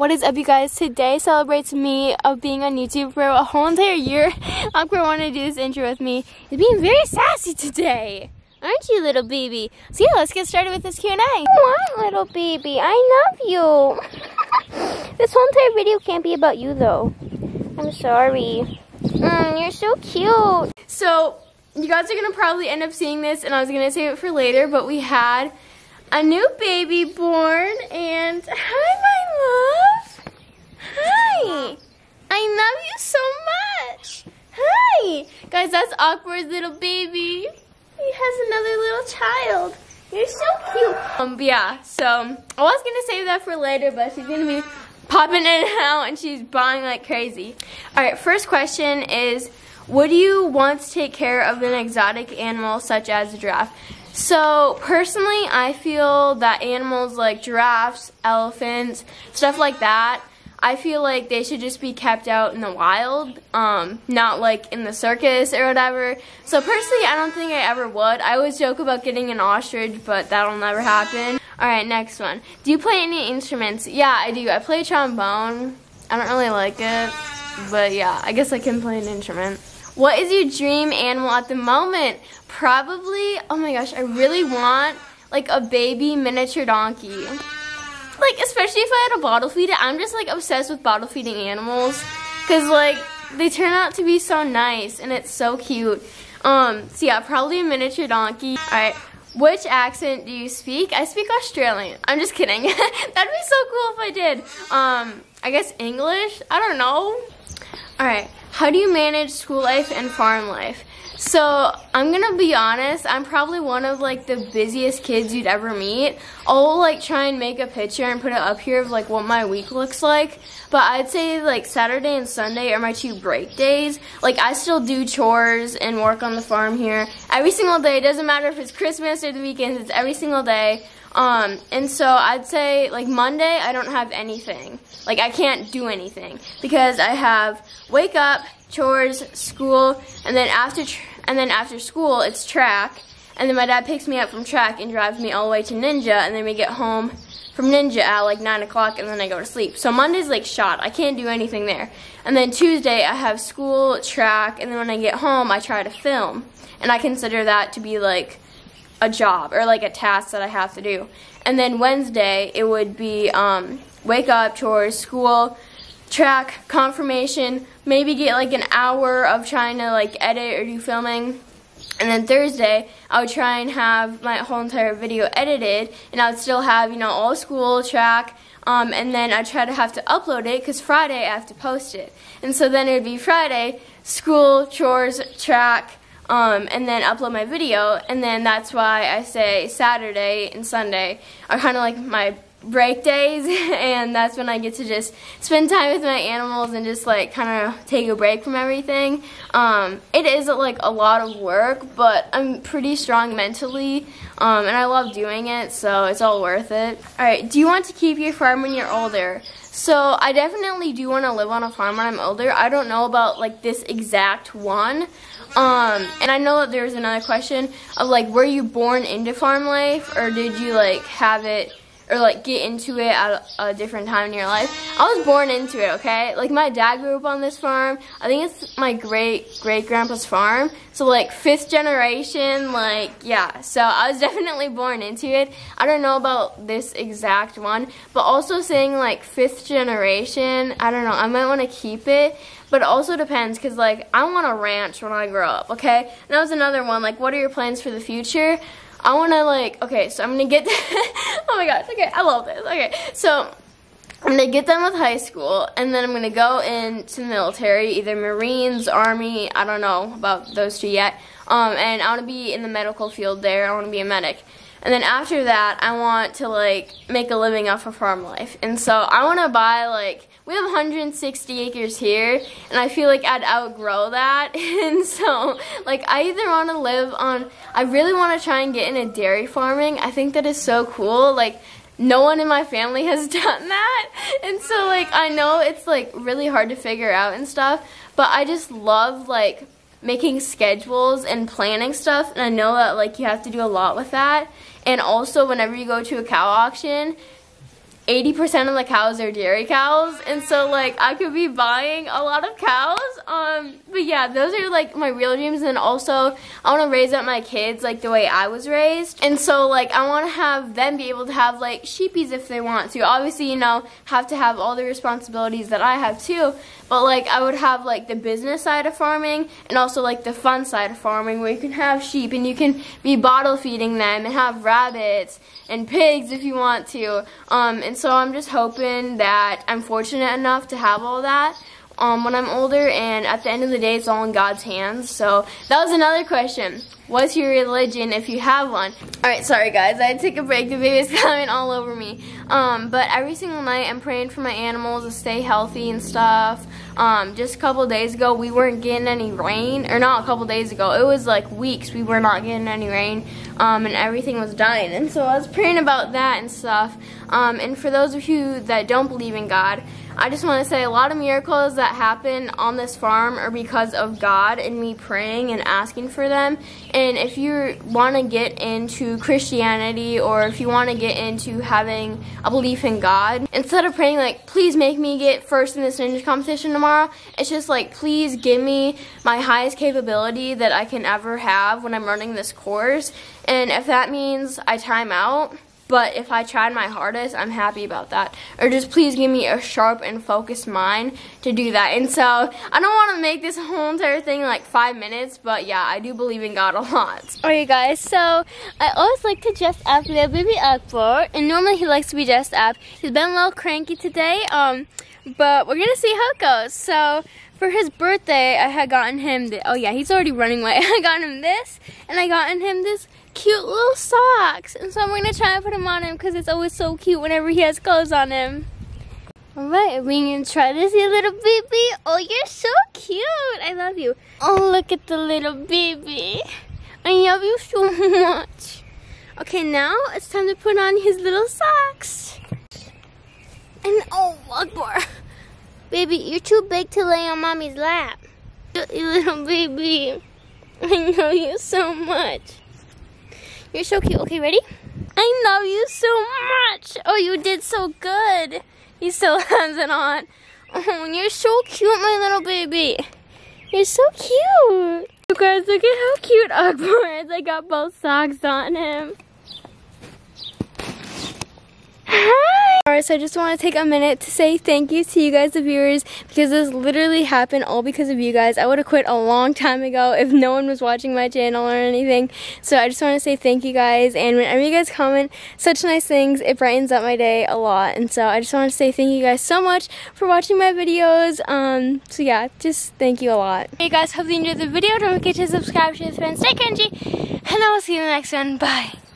What is up you guys? Today celebrates me of being on YouTube for a whole entire year. Akbar wanted to do this intro with me. He's being very sassy today. Aren't you, little baby? So yeah, let's get started with this Q&A. What, little baby? I love you. this whole entire video can't be about you, though. I'm sorry. Mm, you're so cute. So, you guys are going to probably end up seeing this, and I was going to save it for later, but we had a new baby born, and hi, my love. Hi. I love you so much. Hi. Akbar's little baby. He has another little child. You're so cute. Um, yeah, so I was to save that for later, but she's to be popping in and out, and she's bawling like crazy. All right, first question is, would you want to take care of an exotic animal such as a giraffe? So personally, I feel that animals like giraffes, elephants, stuff like that, I feel like they should just be kept out in the wild, um, not like in the circus or whatever. So personally, I don't think I ever would. I always joke about getting an ostrich, but that'll never happen. All right, next one. Do you play any instruments? Yeah, I do. I play trombone. I don't really like it, but yeah, I guess I can play an instrument. What is your dream animal at the moment? Probably, oh my gosh, I really want like a baby miniature donkey. Like, especially if I had a bottle feed it, I'm just like obsessed with bottle feeding animals. Cause like, they turn out to be so nice and it's so cute. Um, so yeah, probably a miniature donkey. All right, which accent do you speak? I speak Australian. I'm just kidding. That'd be so cool if I did. Um, I guess English? I don't know. All right, how do you manage school life and farm life? So I'm gonna be honest, I'm probably one of like the busiest kids you'd ever meet. I'll like try and make a picture and put it up here of like what my week looks like. But I'd say like Saturday and Sunday are my two break days. Like I still do chores and work on the farm here every single day. It doesn't matter if it's Christmas or the weekends, it's every single day. Um, and so I'd say like Monday I don't have anything. Like I can't do anything because I have wake up, chores, school, and then after and then after school it's track. And then my dad picks me up from track and drives me all the way to Ninja, and then we get home from Ninja at like 9 o'clock, and then I go to sleep. So Monday's like shot. I can't do anything there. And then Tuesday I have school, track, and then when I get home I try to film. And I consider that to be like a job or like a task that I have to do. And then Wednesday it would be um, wake up, chores, school, track, confirmation, maybe get like an hour of trying to like edit or do filming. And then Thursday, I would try and have my whole entire video edited, and I would still have, you know, all school, track, um, and then I'd try to have to upload it, because Friday I have to post it. And so then it would be Friday, school, chores, track, um, and then upload my video, and then that's why I say Saturday and Sunday are kind of like my break days and that's when I get to just spend time with my animals and just like kind of take a break from everything. Um, it is like a lot of work but I'm pretty strong mentally um, and I love doing it so it's all worth it. Alright, do you want to keep your farm when you're older? So I definitely do want to live on a farm when I'm older. I don't know about like this exact one. Um, and I know that there's another question of like, were you born into farm life or did you like have it or like get into it at a different time in your life. I was born into it, okay? Like my dad grew up on this farm. I think it's my great great grandpa's farm. So like fifth generation, like yeah. So I was definitely born into it. I don't know about this exact one, but also saying like fifth generation, I don't know. I might want to keep it. But it also depends because like I want a ranch when I grow up, okay? And that was another one. Like what are your plans for the future? I want to like, okay, so I'm going to get, oh my gosh, okay, I love this. Okay, so I'm going to get done with high school, and then I'm going to go into the military, either Marines, Army, I don't know about those two yet. Um, and I want to be in the medical field there. I want to be a medic. And then after that, I want to like make a living off of farm life. And so I want to buy like we have 160 acres here and I feel like I'd outgrow that. And so like I either want to live on I really want to try and get into dairy farming. I think that is so cool. Like no one in my family has done that. And so like I know it's like really hard to figure out and stuff but I just love like making schedules and planning stuff and I know that like you have to do a lot with that. And also whenever you go to a cow auction 80% of the cows are dairy cows and so like I could be buying a lot of cows um but yeah those are like my real dreams and also I want to raise up my kids like the way I was raised and so like I want to have them be able to have like sheepies if they want to. Obviously you know have to have all the responsibilities that I have too but like I would have like the business side of farming and also like the fun side of farming where you can have sheep and you can be bottle feeding them and have rabbits and pigs if you want to um and so I'm just hoping that I'm fortunate enough to have all that um, when I'm older, and at the end of the day, it's all in God's hands. So that was another question. What's your religion if you have one? Alright, sorry guys, I had to take a break. The baby's coming all over me. Um, but every single night, I'm praying for my animals to stay healthy and stuff. Um, just a couple days ago, we weren't getting any rain, or not a couple days ago, it was like weeks we were not getting any rain, um, and everything was dying. And so I was praying about that and stuff. Um, and for those of you that don't believe in God, I just want to say a lot of miracles that happen on this farm are because of God and me praying and asking for them. And if you want to get into Christianity or if you want to get into having a belief in God, instead of praying like, please make me get first in this ninja competition tomorrow, it's just like, please give me my highest capability that I can ever have when I'm running this course. And if that means I time out, but if I tried my hardest, I'm happy about that. Or just please give me a sharp and focused mind to do that. And so I don't want to make this whole entire thing like five minutes, but yeah, I do believe in God a lot. Alright guys, so I always like to dress up little baby Akbar, and normally he likes to be dressed up. He's been a little cranky today, um, but we're gonna see how it goes. So for his birthday, I had gotten him, the, oh yeah, he's already running away. I got him this, and I gotten him this cute little socks. And so I'm going to try and put them on him because it's always so cute whenever he has clothes on him. Alright, we going to try this, you little baby. Oh, you're so cute. I love you. Oh, look at the little baby. I love you so much. Okay, now it's time to put on his little socks. And oh, Akbar. Baby, you're too big to lay on mommy's lap. You little baby. I love you so much. You're so cute. Okay, ready? I love you so much. Oh, you did so good. He still has it on. Oh, you're so cute, my little baby. You're so cute. You guys, look at how cute Akbar is. I got both socks on him. Hi! Alright, so I just want to take a minute to say thank you to you guys, the viewers, because this literally happened all because of you guys. I would have quit a long time ago if no one was watching my channel or anything. So I just want to say thank you guys, and whenever you guys comment such nice things, it brightens up my day a lot. And so I just want to say thank you guys so much for watching my videos. Um, so yeah, just thank you a lot. Hey guys, hope you enjoyed the video. Don't forget to subscribe, share, and stay crunchy, and I will see you in the next one. Bye!